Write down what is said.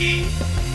You.